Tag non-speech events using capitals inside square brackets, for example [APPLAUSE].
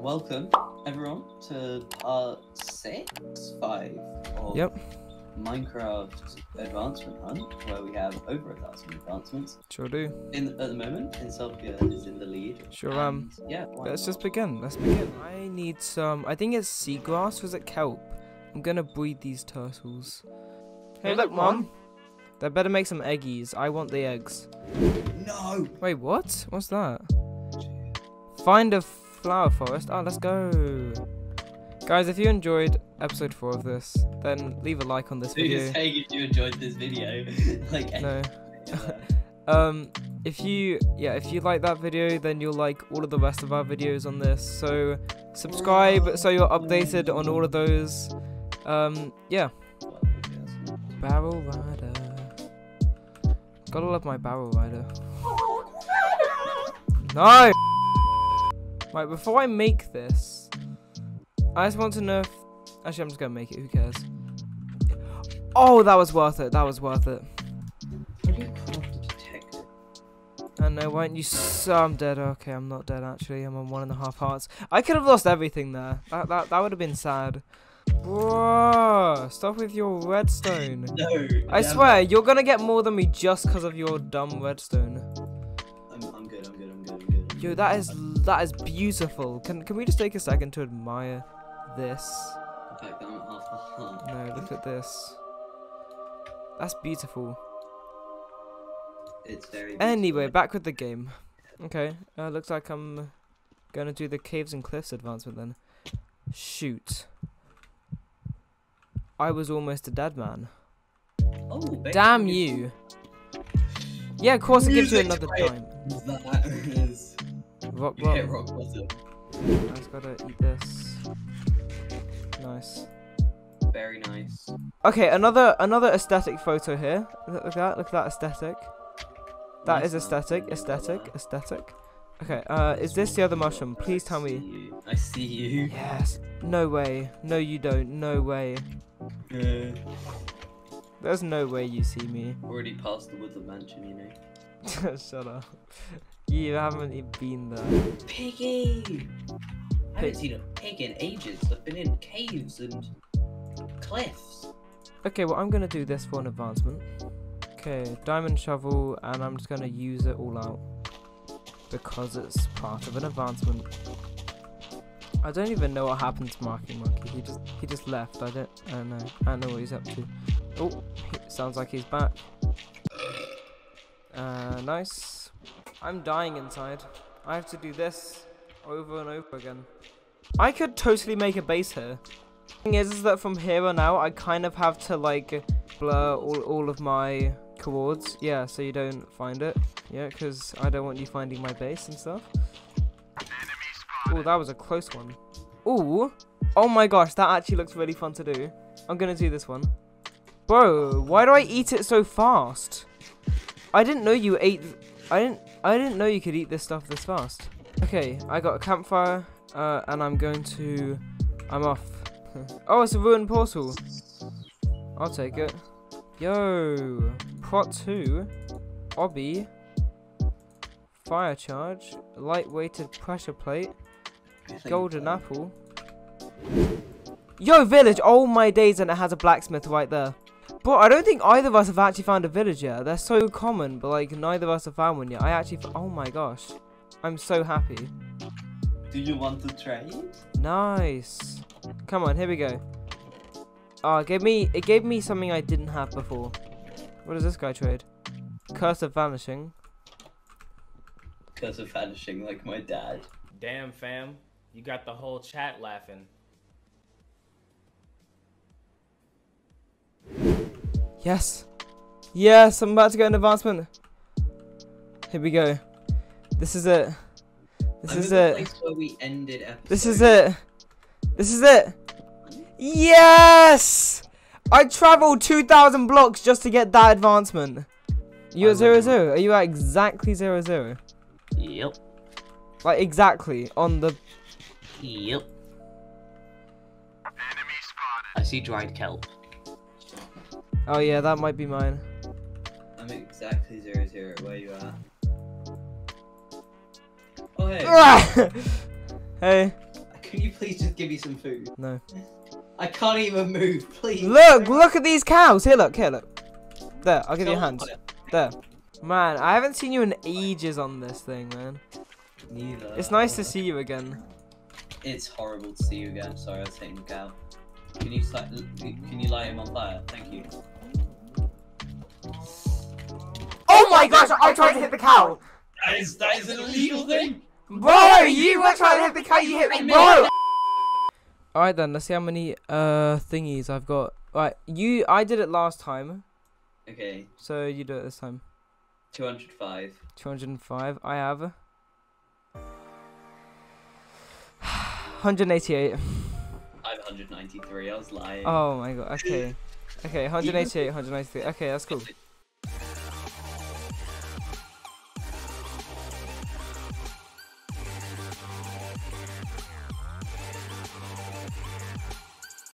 welcome everyone to part six, five of Yep. Minecraft Advancement Hunt, where we have over a thousand advancements. Sure do. In at the moment, Inselphia is in the lead. Sure, um, yeah. Let's not? just begin. Let's begin. I need some. I think it's seagrass. Was it kelp? I'm gonna breed these turtles. Hey, look, mom. They better make some eggies. I want the eggs. No. Wait, what? What's that? Find a flower forest. Oh, let's go. Guys, if you enjoyed episode four of this, then leave a like on this So you're video. saying if you enjoyed this video, [LAUGHS] like No. [LAUGHS] [LAUGHS] Um, if you yeah, if you like that video, then you'll like all of the rest of our videos on this. So subscribe so you're updated on all of those. Um, yeah. Barrel Rider. Gotta love my Barrel Rider. No! Right, before I make this, I just want to know if. Actually, I'm just gonna make it, who cares? Oh, that was worth it, that was worth it. How do you craft a detective? I know, why don't you so I'm dead. Okay, I'm not dead actually. I'm on one and a half hearts. I could have lost everything there. That that, that would have been sad. Bro, stop with your redstone. No. I yeah, swear, you're gonna get more than me just because of your dumb redstone. I'm, I'm good. I'm good. I'm good. I'm good. Yo, that is that is beautiful. Can can we just take a second to admire this? In fact, I'm at half a heart. No, look at this. That's beautiful. It's very. Anyway, back with the game. Okay, uh, looks like I'm gonna do the caves and cliffs advancement then. Shoot. I was almost a dead man. Oh. Damn you. Yeah, of course it gives you another time. [LAUGHS] Rock, Yeah, rock. bottom. I just gotta eat this. Nice. Very nice. Okay, another another aesthetic photo here. Look at that. Look at that aesthetic. That Nice is aesthetic. Yeah, Aesthetic. Aesthetic. Okay. Uh, is this the other mushroom? Please tell me. I see you. Yes. No way. No, you don't. No way. Uh, There's no way you see me. already past the Woodland Mansion, you know. [LAUGHS] Shut up. You haven't even been there. Piggy! I haven't Pig. seen a pig in ages. I've been in caves and cliffs. Okay, well, I'm gonna do this for an advancement. Okay, diamond shovel, and I'm just gonna use it all out. Because it's part of an advancement. I don't even know what happened to Marky Monkey. He just he just left. I don't I don't know. I don't know what he's up to. Oh, sounds like he's back. Uh, nice. I'm dying inside. I have to do this over and over again. I could totally make a base here. Thing is, is that from here on out, I kind of have to like blur all, all of my coords. Yeah, so you don't find it. Yeah, because I don't want you finding my base and stuff. Oh, that was a close one. Ooh. Oh my gosh, that actually looks really fun to do. I'm gonna do this one. Bro, why do I eat it so fast? I didn't know you ate. I didn't. I didn't know you could eat this stuff this fast. Okay, I got a campfire, uh, and I'm going to. I'm off. [LAUGHS] oh, it's a ruined portal. I'll take it. Yo, plot two, obby, fire charge, lightweighted pressure plate, golden apple. Yo, village! Oh my days, and it has a blacksmith right there. But I don't think either of us have actually found a village yet. They're so common, but like neither of us have found one yet. I actually. F- oh my gosh, I'm so happy. Do you want to trade? Nice. Come on, here we go. Oh, it gave me it gave me something I didn't have before. What does this guy trade? Curse of vanishing. Curse of vanishing like my dad. Damn, fam. You got the whole chat laughing. Yes. Yes, I'm about to get an advancement. Here we go. This is it. This I'm is the it. place where we ended. This is it. This is it. Yes! I traveled 2,000 blocks just to get that advancement. You I at zero went- zero? Are you at exactly zero zero? Yep. Like exactly on the. Yep. I see dried kelp. Oh yeah, that might be mine. I'm exactly zero zero. Where you at? Oh hey, [LAUGHS] hey, Can you please just give me some food? No. I can't even move. Please. Look, look at these cows. Here, look, here, look. There, I'll give you a hand. There. Man, I haven't seen you in ages on this thing, man. Neither. It's nice to see you again. It's horrible to see you again. Sorry, I was the cow. Can you can you light him on fire? Thank you. Oh my gosh, I tried to hit the cow! That is that is an illegal thing. Bro, you were trying to hit the cow, you hit me, bro! Alright then, let's see how many uh thingies I've got. Right, you I did it last time, Okay, so you do it this time. 205. 205. I have [SIGHS] 188. I have 193. I was lying. Oh my god. Okay. Okay, 188, 193. Okay, that's cool.